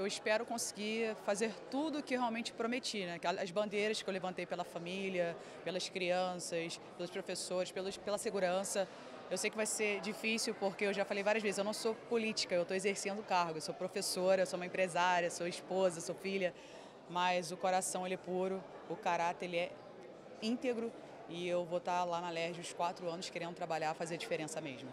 Eu espero conseguir fazer tudo o que realmente prometi, né? As bandeiras que eu levantei pela família, pelas crianças, pelos professores, pelos, pela segurança. Eu sei que vai ser difícil porque eu já falei várias vezes, eu não sou política, eu estou exercendo o cargo. Eu sou professora, eu sou uma empresária, sou esposa, sou filha, mas o coração ele é puro, o caráter ele é íntegro e eu vou estar lá na LERJ os quatro anos querendo trabalhar, fazer a diferença mesmo.